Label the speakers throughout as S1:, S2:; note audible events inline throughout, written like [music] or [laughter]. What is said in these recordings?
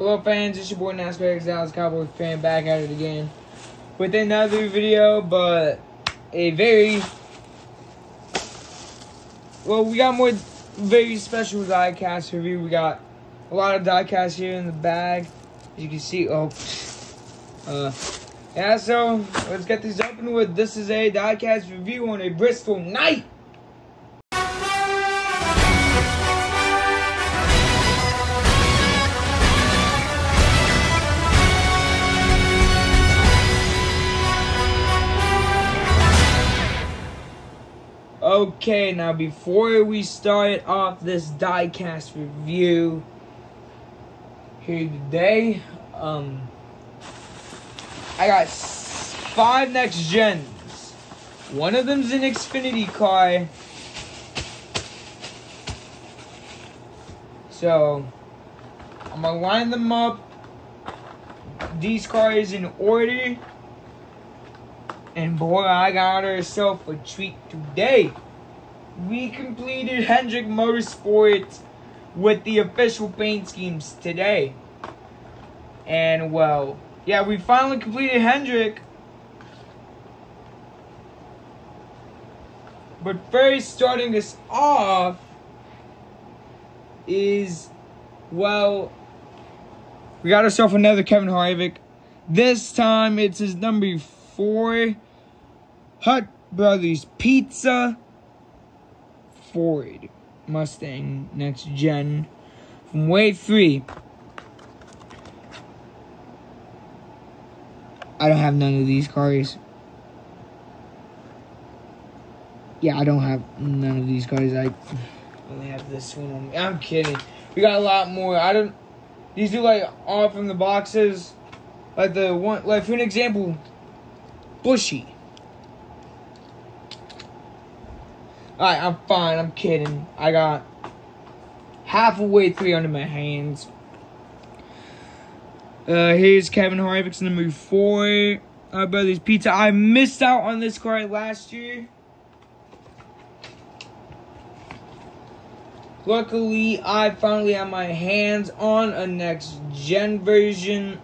S1: Hello fans, it's your boy NASCAR Exiles Cowboy fan back at it again with another video, but a very well, we got more very special diecast review. We got a lot of diecast here in the bag, as you can see. Oh, uh, yeah. So let's get these open with this is a diecast review on a Bristol Night. Okay, now before we start off this diecast review here today, um, I got five next gens. One of them's an Xfinity car. So, I'm gonna line them up. These cars in order. And boy, I got ourselves a treat today. We completed Hendrick Motorsports with the official paint schemes today. And well, yeah, we finally completed Hendrick. But first, starting us off is, well, we got ourselves another Kevin Harvick. This time it's his number four. Hunt Brothers Pizza. Ford Mustang next gen from Wave 3. I don't have none of these cars. Yeah, I don't have none of these cars. I only have this one on me. I'm kidding. We got a lot more. I don't. These are like all from the boxes. Like the one, like for an example, Bushy. Alright, I'm fine. I'm kidding. I got half a way three under my hands. Uh, here's Kevin Harvick's number four. Uh, Brothers Pizza. I missed out on this card last year. Luckily, I finally have my hands on a next gen version.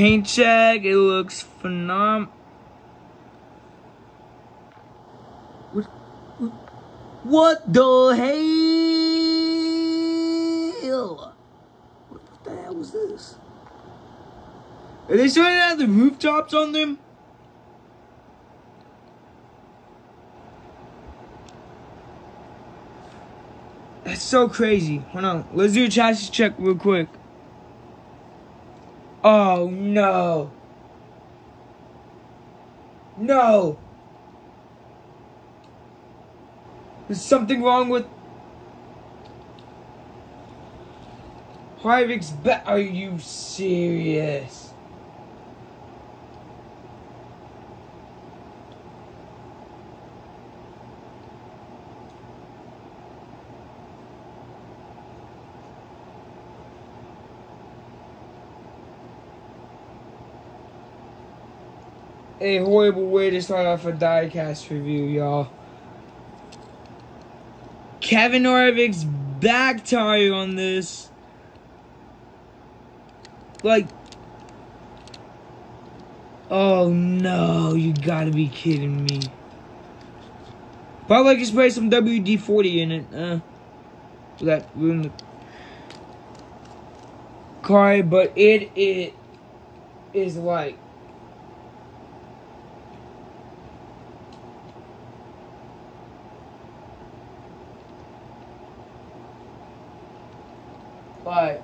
S1: Paint check, it looks phenomenal. What, what the hell? What the hell was this? Are they starting to have the rooftops on them? That's so crazy. Hold on. Let's do a chassis check real quick. Oh no. No. There's something wrong with Harvick's bet. Are you serious? A horrible way to start off a diecast review, y'all. Kevin Harvick's back tire on this. Like, oh no, you gotta be kidding me. Probably like spray some WD-40 in it. Uh, that ruined the car, but it it is like But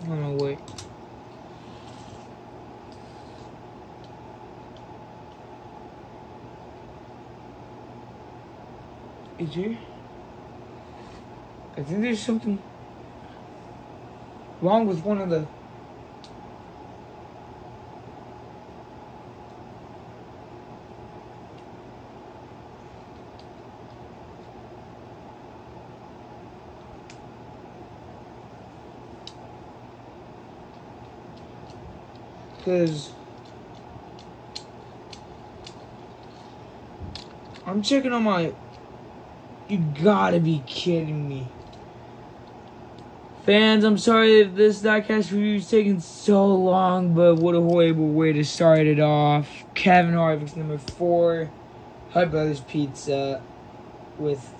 S1: I'm gonna wait. Is there? I think there's something wrong with one of the Because I'm checking on my. You gotta be kidding me. Fans, I'm sorry if this diecast review is taking so long, but what a horrible way to start it off. Kevin Harvick's number four. Hunt Brothers Pizza with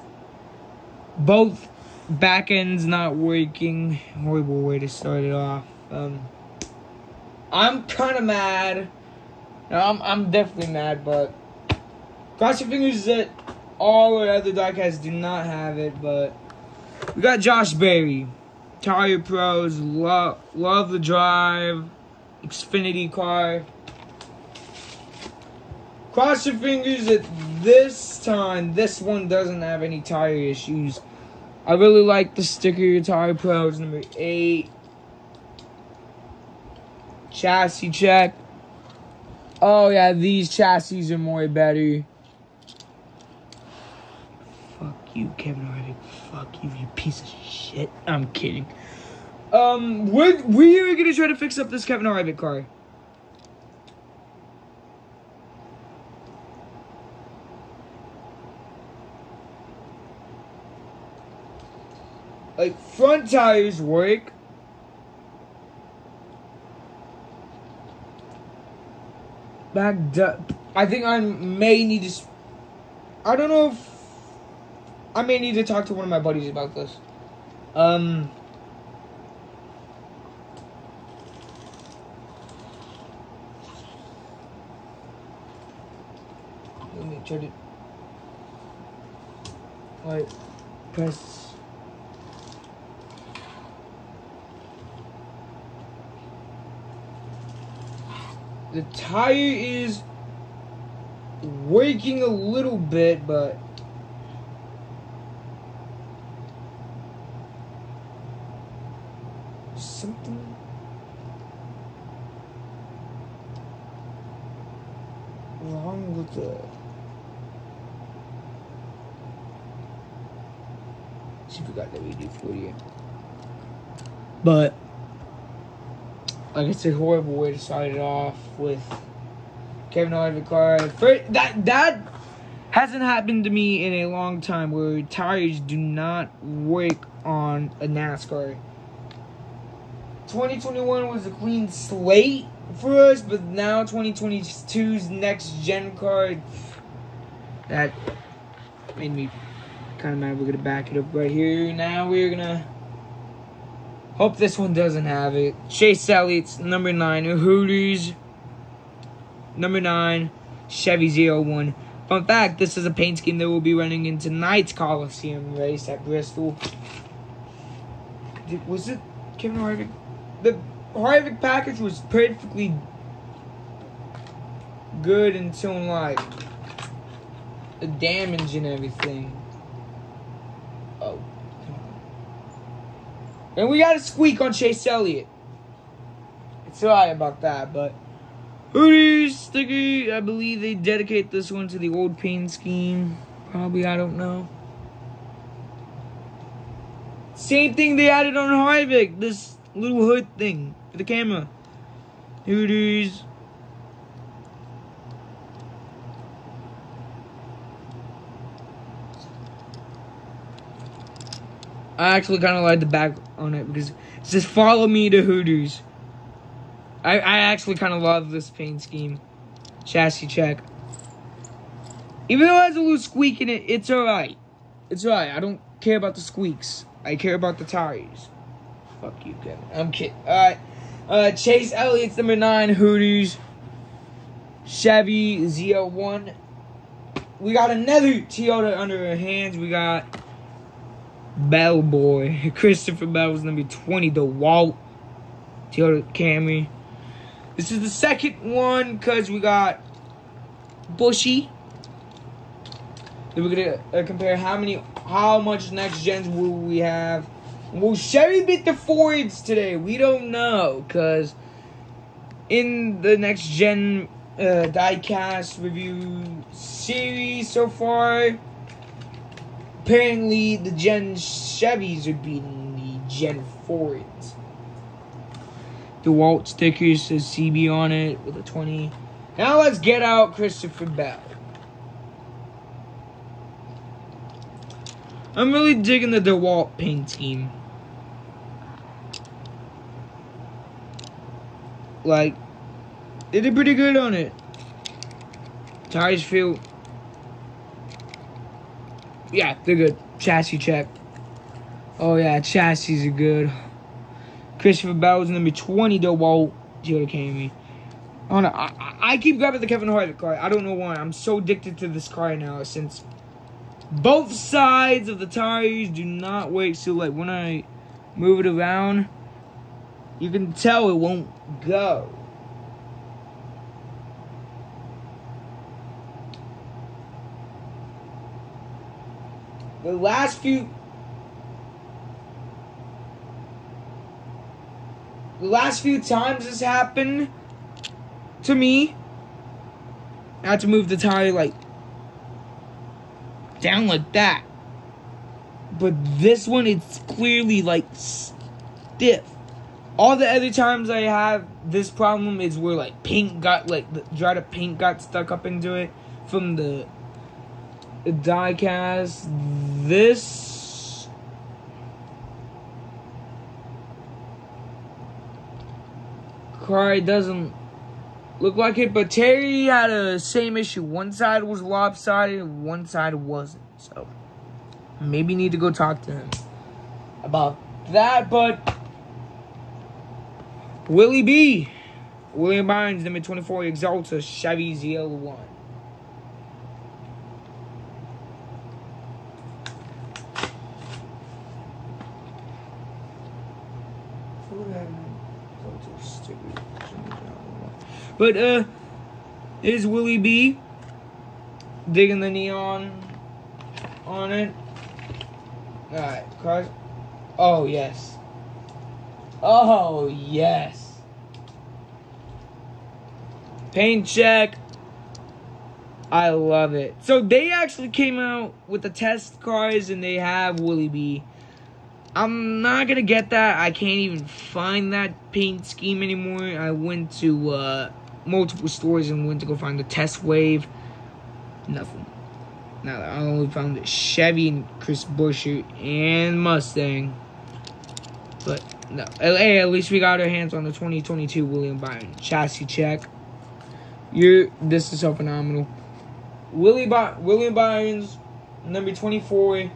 S1: both back ends not working. Horrible way to start it off. Um, I'm kind of mad. No, I'm, I'm definitely mad, but cross your fingers that all the other diecasts do not have it, but we got Josh Berry. Tire Pros, love, love the drive, Xfinity car. Cross your fingers that this time, this one doesn't have any tire issues. I really like the sticker Tire Pros number 8. Chassis check. Oh yeah, these chassis are more better. Fuck you, Kevin Harvick. Fuck you, you piece of shit. I'm kidding. Um, we're, we're gonna try to fix up this Kevin Harvick car. Like, front tires work. Back, I think I may need to. I don't know if I may need to talk to one of my buddies about this. Um. Let me try to. Alright, press. The tire is working a little bit, but something wrong with the she forgot that we do 48 but like I said horrible way to start it off with Kevin Harvick car that that hasn't happened to me in a long time where tires do not work on a NASCAR 2021 was a clean slate for us, but now 2022's next gen card, that made me kind of mad. We're gonna back it up right here. Now we're gonna hope this one doesn't have it. Chase Elliott's number nine, Hooters number nine, Chevy Zero One. Fun fact: This is a paint scheme that will be running in tonight's Coliseum race at Bristol. Was it Kevin Harvick? the Harvick package was perfectly good until like the damage and everything. And we got a squeak on Chase Elliott. It's alright about that, but Hooters sticker, I believe they dedicate this one to the old paint scheme. Probably, I don't know. Same thing they added on Harvick. This little hood thing for the camera. Here I actually kind of like the back on it because it says follow me to Hooters. I, I actually kind of love this paint scheme. Chassis check. Even though it has a little squeak in it, it's alright. It's alright. I don't care about the squeaks. I care about the tires. Fuck you, Kevin. I'm kidding. Alright. Uh, Chase Elliott's number nine, Hooters. Chevy Z01. We got another Toyota under our hands. We got [laughs] Bell Boy. Christopher Bell's number 20, DeWalt. Toyota Camry. This is the second one because we got Bushy. Then we're gonna uh, compare how many, how much next gens will we have Will Chevy beat the Fords today? We don't know, because in the next gen uh, diecast review series so far, apparently the gen Chevys are beating the gen Fords. DeWalt sticker says CB on it with a 20. Now let's get out Christopher Bell. I'm really digging the DeWalt paint scheme. Like, they did pretty good on it. Tires feel... Yeah, they're good. Chassis check. Oh yeah, chassis are good. Christopher Bell's number 20 DeWalt Toyota Camry. Oh no, I, I keep grabbing the Kevin Harvick car. I don't know why. I'm so addicted to this car now since both sides of the tires do not wait. So like when I move it around, you can tell it won't go. The last few the last few times this happened to me, I had to move the tire like down like that. But this one, it's clearly like stiff. All the other times I have this problem is where like paint got like the dried up paint got stuck up into it from the, the die cast. This car doesn't look like it, but Terry had a same issue. One side was lopsided, one side wasn't. So maybe need to go talk to him about that. But Willie B, William Byron's number 24 Axalta Chevy ZL1. But uh, is Willie B digging the neon on it? All right, cars. Oh yes. Oh yes. Paint check. I love it. So they actually came out with the test cars and they have Willie B. I'm not gonna get that. I can't even find that paint scheme anymore. I went to uh, multiple stores and went to go find the test wave. Nothing. Now I only found the Chevy and Chris Buescher and Mustang. But no, hey, at least we got our hands on the 2022 William Byron chassis check. You're this is so phenomenal. Willie By William Byron's number 24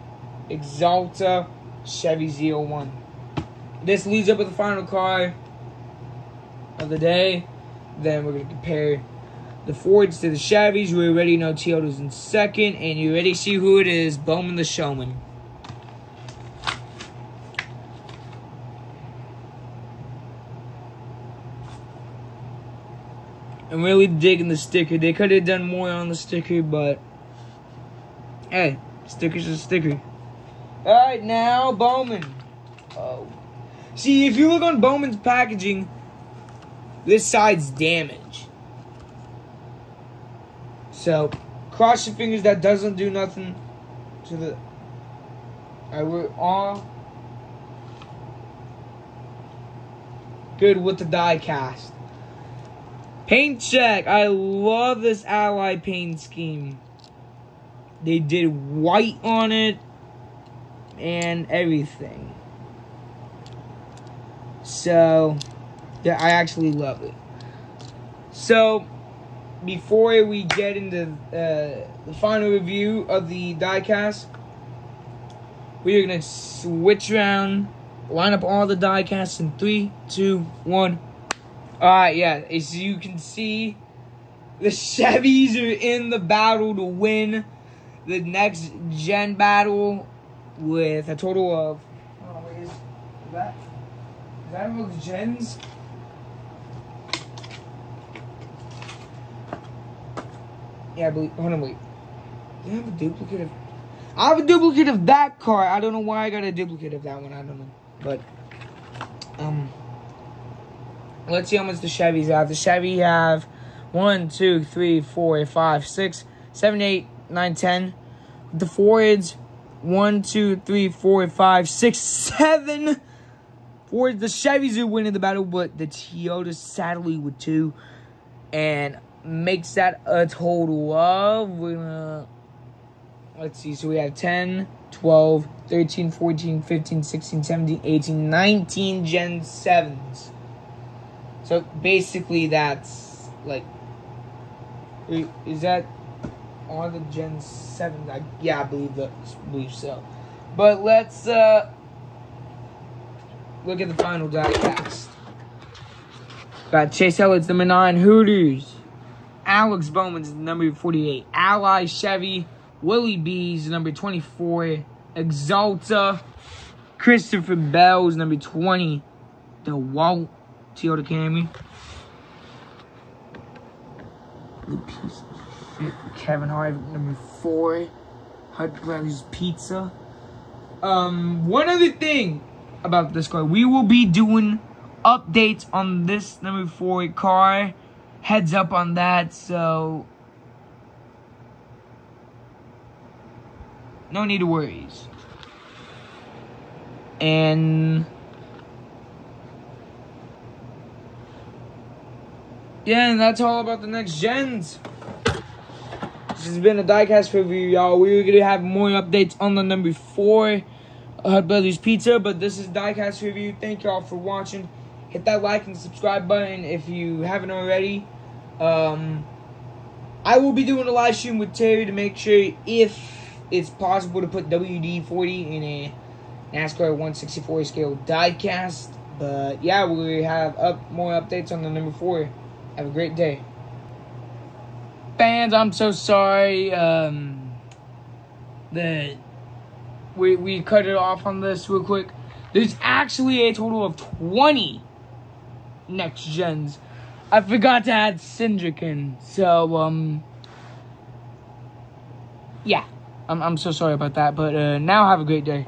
S1: Axalta Chevy Z01. This leads up with the final car of the day. Then we're going to compare the Fords to the Chevys. We already know Toyota's in second. And you already see who it is. Bowman the Showman. I'm really digging the sticker. They could have done more on the sticker, but... Hey, sticker's a sticker. Alright, now Bowman. Oh. See, if you look on Bowman's packaging, this side's damaged. So, cross your fingers that doesn't do nothing to the... I we're all good with the die cast. Paint check. I love this Ally paint scheme. They did white on it and everything. So, yeah, I actually love it. So, before we get into uh, the final review of the diecast, we are going to switch around, line up all the diecasts in three, two, one. Alright, yeah, as you can see, the [laughs] Chevys are in the battle to win the next gen battle with a total of. Oh, wait, is that. Is that among gens? Yeah, I believe. Hold on, wait. Do I have a duplicate of. I have a duplicate of that car. I don't know why I got a duplicate of that one. I don't know. But. Um. Let's see how much the Chevys have. The Chevy have one, two, three, four, five, six, seven, eight, nine, ten. The Fords, one, two, three, four, five, six, seven For the Chevys are winning the battle, but the Toyota sadly with two. And makes that a total of, gonna, let's see, so we have 10, 12, 13, 14, 15, 16, 17, 18, 19 Gen 7s. So basically that's like, is that on the Gen 7? I, yeah, I believe that, believe so. But let's uh, look at the final die cast. Got Chase Elliott's number 9, Hooters. Alex Bowman's number 48. Ally Chevy. Willie B's number 24. Axalta. Christopher Bell's number 20. DeWalt Toyota Camry. The piece Kevin Harvick number 4. Hunt Brothers Pizza. Um, one other thing about this car. We will be doing updates on this number 4 car heads up on that, so no need to worries. And yeah, and that's all about the next gens. This has been a diecast review, y'all. We're gonna have more updates on the number four Hunt Brothers Pizza, but this is diecast review. Thank y'all for watching. Hit that like and subscribe button if you haven't already. Um, I will be doing a live stream with Terry to make sure if it's possible to put WD-40 in a NASCAR 164 scale diecast. But yeah, we have up more updates on the number four. Have a great day. Fans, I'm so sorry um, that we, we cut it off on this real quick. There's actually a total of 20 next gens I forgot to add Cindric So, um, yeah. I'm, I'm so sorry about that. But uh, now have a great day.